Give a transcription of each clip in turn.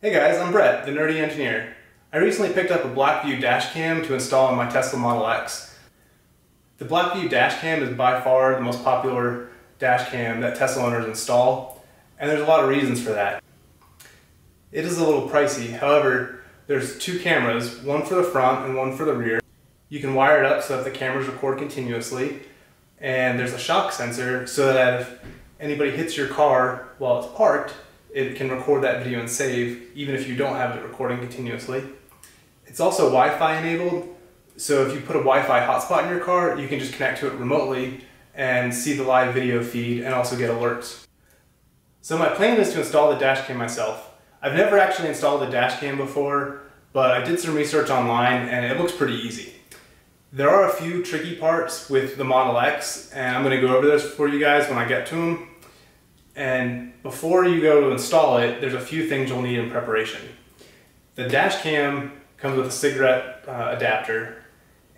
Hey guys, I'm Brett, the Nerdy Engineer. I recently picked up a Blackvue dash cam to install on my Tesla Model X. The Blackvue dash cam is by far the most popular dash cam that Tesla owners install, and there's a lot of reasons for that. It is a little pricey, however, there's two cameras, one for the front and one for the rear. You can wire it up so that the cameras record continuously, and there's a shock sensor so that if anybody hits your car while it's parked, it can record that video and save even if you don't have it recording continuously. It's also Wi-Fi enabled, so if you put a Wi-Fi hotspot in your car, you can just connect to it remotely and see the live video feed and also get alerts. So my plan is to install the dash cam myself. I've never actually installed a dash cam before, but I did some research online and it looks pretty easy. There are a few tricky parts with the Model X and I'm going to go over those for you guys when I get to them. And before you go to install it, there's a few things you'll need in preparation. The dash cam comes with a cigarette uh, adapter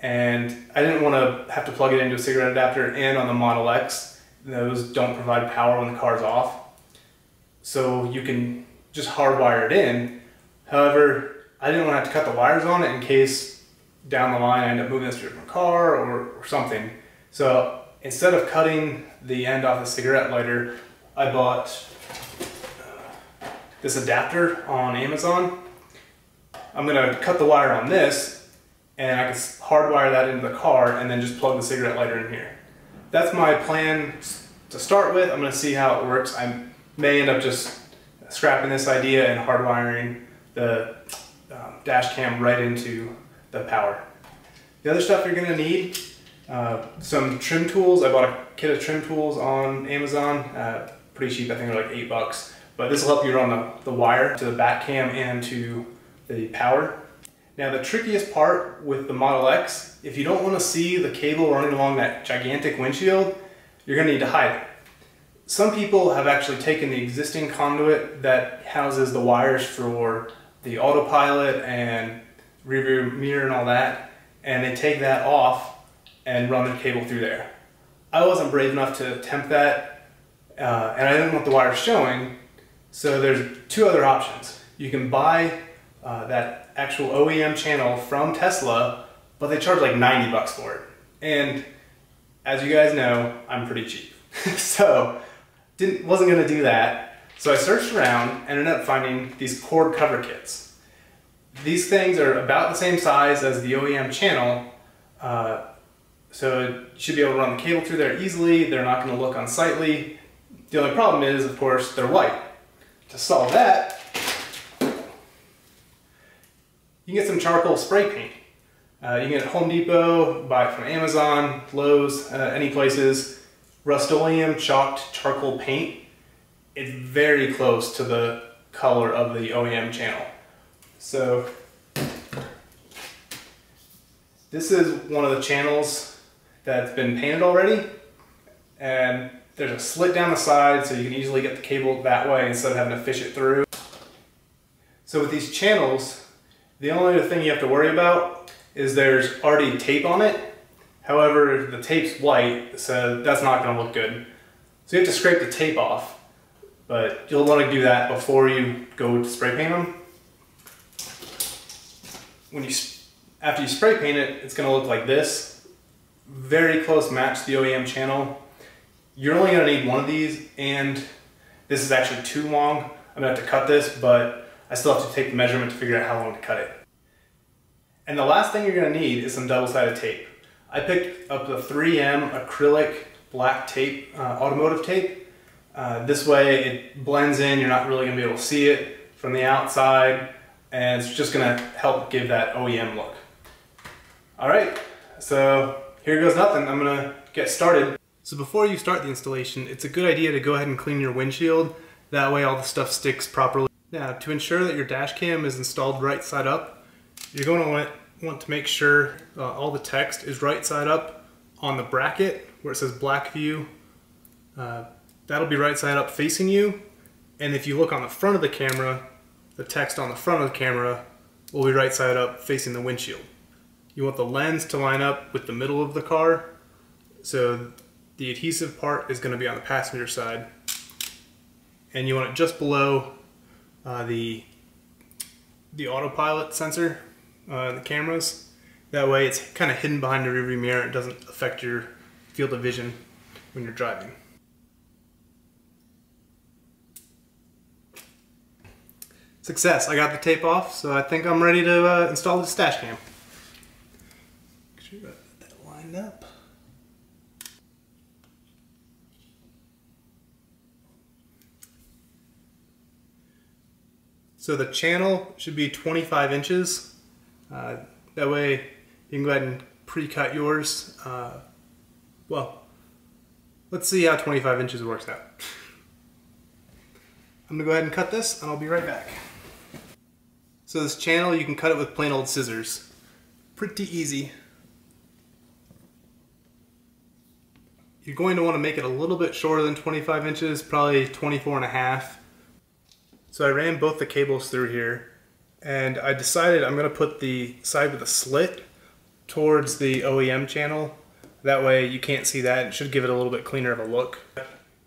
and I didn't want to have to plug it into a cigarette adapter and on the Model X, those don't provide power when the car's off. So you can just hardwire it in. However, I didn't want to have to cut the wires on it in case down the line I end up moving this to a different car or, or something. So instead of cutting the end off the cigarette lighter, I bought this adapter on Amazon. I'm gonna cut the wire on this and I can hardwire that into the car and then just plug the cigarette lighter in here. That's my plan to start with. I'm gonna see how it works. I may end up just scrapping this idea and hardwiring the um, dash cam right into the power. The other stuff you're gonna need, uh, some trim tools. I bought a kit of trim tools on Amazon. Uh, pretty cheap, I think they're like eight bucks. But this will help you run the, the wire to the back cam and to the power. Now the trickiest part with the Model X, if you don't want to see the cable running along that gigantic windshield, you're going to need to hide it. Some people have actually taken the existing conduit that houses the wires for the autopilot and rear view mirror and all that, and they take that off and run the cable through there. I wasn't brave enough to attempt that uh, and I didn't want the wire showing, so there's two other options. You can buy uh, that actual OEM channel from Tesla, but they charge like 90 bucks for it. And as you guys know, I'm pretty cheap. so didn't, wasn't gonna do that. So I searched around and ended up finding these cord cover kits. These things are about the same size as the OEM channel, uh, so you should be able to run the cable through there easily. They're not gonna look unsightly. The only problem is, of course, they're white. To solve that, you can get some charcoal spray paint. Uh, you can get it at Home Depot, buy it from Amazon, Lowe's, uh, any places. Rust-Oleum chalked charcoal paint. It's very close to the color of the OEM channel. So this is one of the channels that's been painted already. And there's a slit down the side so you can easily get the cable that way instead of having to fish it through. So with these channels, the only other thing you have to worry about is there's already tape on it. However, the tape's white, so that's not gonna look good. So you have to scrape the tape off, but you'll wanna do that before you go to spray paint them. When you, after you spray paint it, it's gonna look like this. Very close match the OEM channel. You're only gonna need one of these and this is actually too long. I'm gonna have to cut this, but I still have to take the measurement to figure out how long to cut it. And the last thing you're gonna need is some double-sided tape. I picked up the 3M acrylic black tape, uh, automotive tape. Uh, this way it blends in, you're not really gonna be able to see it from the outside, and it's just gonna help give that OEM look. All right, so here goes nothing. I'm gonna get started. So before you start the installation, it's a good idea to go ahead and clean your windshield. That way all the stuff sticks properly. Now, to ensure that your dash cam is installed right side up, you're going to want, want to make sure uh, all the text is right side up on the bracket where it says Blackvue. Uh, that'll be right side up facing you. And if you look on the front of the camera, the text on the front of the camera will be right side up facing the windshield. You want the lens to line up with the middle of the car. So the adhesive part is going to be on the passenger side. And you want it just below uh, the the autopilot sensor uh, the cameras. That way it's kind of hidden behind the rearview mirror. It doesn't affect your field of vision when you're driving. Success, I got the tape off, so I think I'm ready to uh, install the dash cam. Make sure got that lined up. So the channel should be 25 inches. Uh, that way you can go ahead and pre-cut yours. Uh, well, let's see how 25 inches works out. I'm gonna go ahead and cut this and I'll be right back. So this channel, you can cut it with plain old scissors. Pretty easy. You're going to want to make it a little bit shorter than 25 inches, probably 24 and a half. So I ran both the cables through here and I decided I'm going to put the side with a slit towards the OEM channel. That way you can't see that. It should give it a little bit cleaner of a look.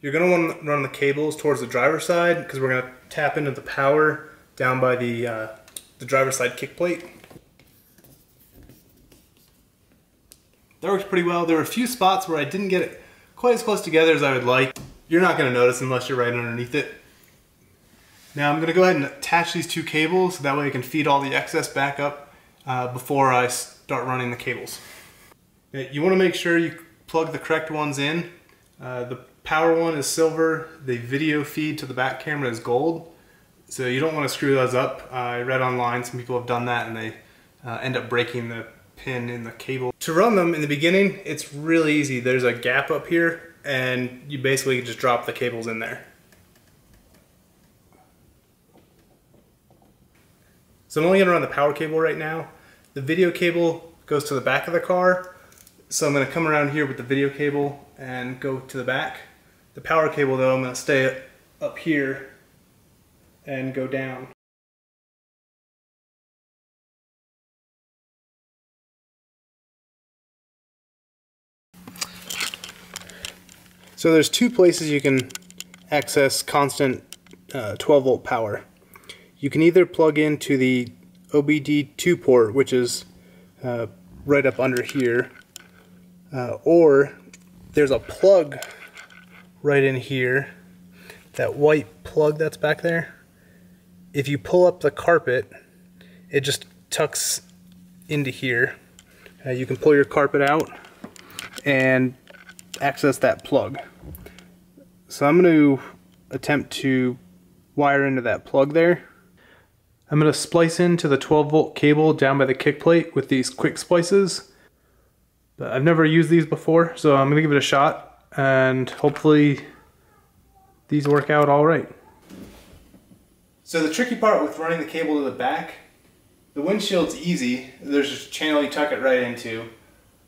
You're going to want to run the cables towards the driver's side because we're going to tap into the power down by the, uh, the driver's side kick plate. That works pretty well. There were a few spots where I didn't get it quite as close together as I would like. You're not going to notice unless you're right underneath it. Now I'm going to go ahead and attach these two cables, so that way I can feed all the excess back up uh, before I start running the cables. You want to make sure you plug the correct ones in. Uh, the power one is silver, the video feed to the back camera is gold, so you don't want to screw those up. Uh, I read online some people have done that and they uh, end up breaking the pin in the cable. To run them in the beginning, it's really easy. There's a gap up here and you basically just drop the cables in there. So I'm only gonna run the power cable right now. The video cable goes to the back of the car. So I'm gonna come around here with the video cable and go to the back. The power cable though, I'm gonna stay up here and go down. So there's two places you can access constant uh, 12 volt power you can either plug into the OBD2 port, which is uh, right up under here, uh, or there's a plug right in here, that white plug that's back there. If you pull up the carpet, it just tucks into here. Uh, you can pull your carpet out and access that plug. So I'm going to attempt to wire into that plug there. I'm going to splice into the 12 volt cable down by the kick plate with these quick splices. But I've never used these before, so I'm going to give it a shot and hopefully these work out all right. So the tricky part with running the cable to the back, the windshield's easy. There's a channel you tuck it right into.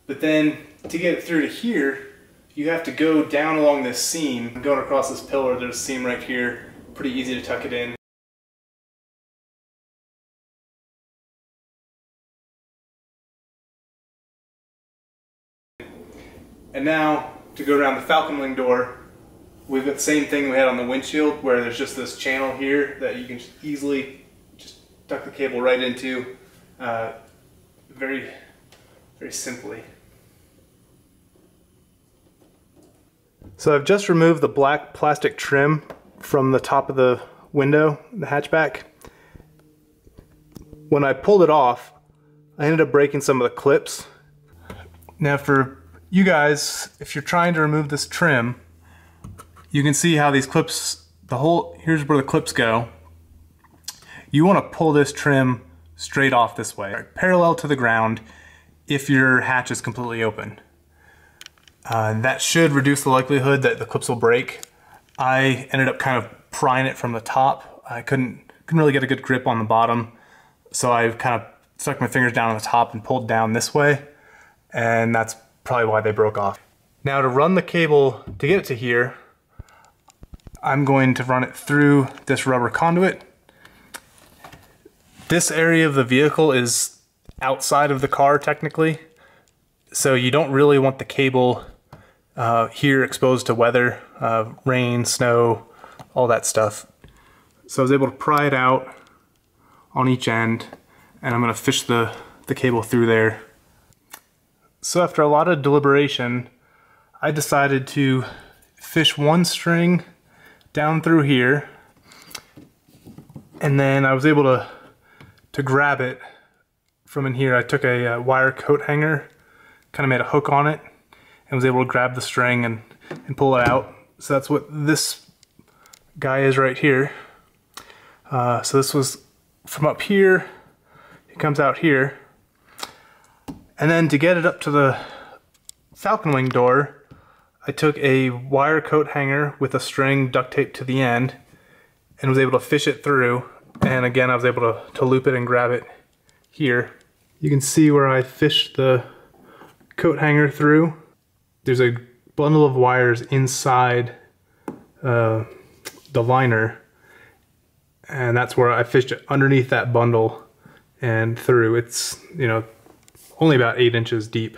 But then to get it through to here, you have to go down along this seam. Going across this pillar, there's a seam right here. Pretty easy to tuck it in. And now to go around the falcon wing door, we've got the same thing we had on the windshield where there's just this channel here that you can just easily just tuck the cable right into uh, very, very simply. So I've just removed the black plastic trim from the top of the window, the hatchback. When I pulled it off, I ended up breaking some of the clips. Now for you guys, if you're trying to remove this trim, you can see how these clips, the whole, here's where the clips go. You want to pull this trim straight off this way, right, parallel to the ground if your hatch is completely open. Uh, that should reduce the likelihood that the clips will break. I ended up kind of prying it from the top. I couldn't, couldn't really get a good grip on the bottom, so I kind of stuck my fingers down on the top and pulled down this way, and that's probably why they broke off. Now to run the cable to get it to here, I'm going to run it through this rubber conduit. This area of the vehicle is outside of the car technically, so you don't really want the cable uh, here exposed to weather, uh, rain, snow, all that stuff. So I was able to pry it out on each end and I'm gonna fish the, the cable through there. So after a lot of deliberation, I decided to fish one string down through here and then I was able to to grab it from in here. I took a, a wire coat hanger, kind of made a hook on it, and was able to grab the string and, and pull it out. So that's what this guy is right here. Uh, so this was from up here, it comes out here. And then to get it up to the falcon wing door, I took a wire coat hanger with a string duct taped to the end and was able to fish it through. And again, I was able to, to loop it and grab it here. You can see where I fished the coat hanger through. There's a bundle of wires inside uh, the liner and that's where I fished it underneath that bundle and through. It's, you know, only about eight inches deep.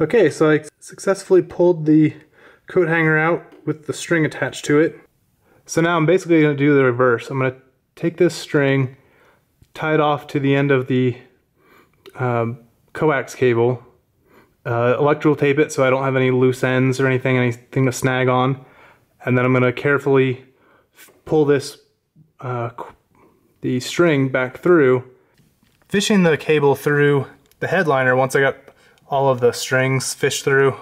Okay, so I successfully pulled the coat hanger out with the string attached to it. So now I'm basically to do the reverse. I'm going to take this string, tie it off to the end of the um, coax cable, uh, electrical tape it so I don't have any loose ends or anything, anything to snag on, and then I'm going to carefully pull this uh, the string back through. Fishing the cable through the headliner once I got all of the strings fished through,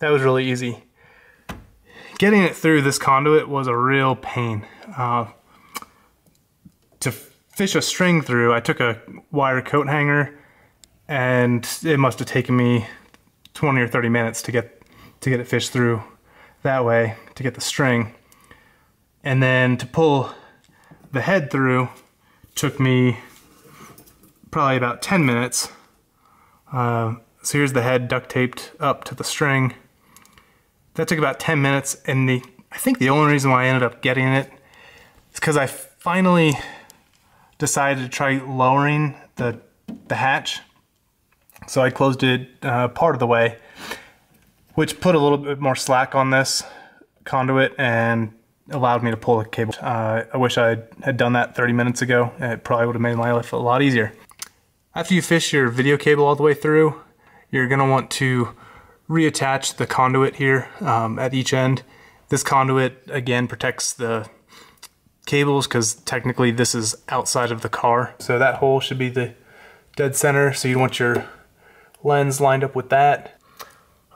that was really easy. Getting it through this conduit was a real pain. Uh, to fish a string through, I took a wire coat hanger and it must have taken me 20 or 30 minutes to get to get it fished through that way to get the string. And then to pull the head through took me probably about 10 minutes. Uh, so here's the head duct taped up to the string. That took about 10 minutes and the I think the only reason why I ended up getting it is because I finally decided to try lowering the, the hatch. So I closed it uh, part of the way, which put a little bit more slack on this conduit and allowed me to pull the cable. Uh, I wish I had done that 30 minutes ago. It probably would have made my life a lot easier. After you fish your video cable all the way through, you're going to want to reattach the conduit here um, at each end. This conduit, again, protects the cables because technically this is outside of the car. So that hole should be the dead center. So you want your lens lined up with that.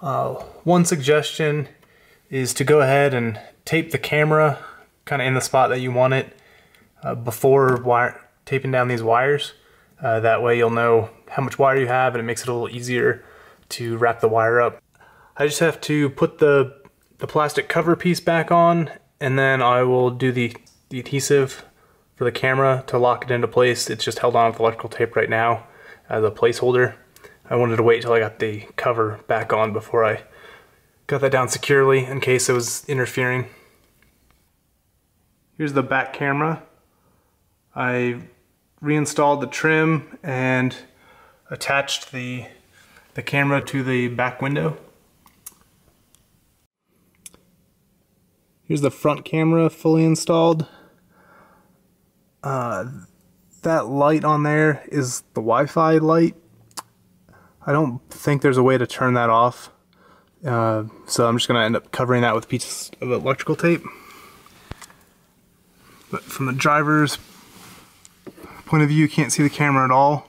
Uh, one suggestion is to go ahead and tape the camera kind of in the spot that you want it uh, before wire, taping down these wires. Uh, that way you'll know how much wire you have and it makes it a little easier to wrap the wire up. I just have to put the, the plastic cover piece back on and then I will do the, the adhesive for the camera to lock it into place. It's just held on with electrical tape right now as a placeholder. I wanted to wait till I got the cover back on before I got that down securely in case it was interfering. Here's the back camera. I reinstalled the trim and attached the, the camera to the back window. Here's the front camera fully installed. Uh, that light on there is the Wi-Fi light. I don't think there's a way to turn that off. Uh, so I'm just going to end up covering that with pieces of electrical tape. But from the driver's point of view, you can't see the camera at all.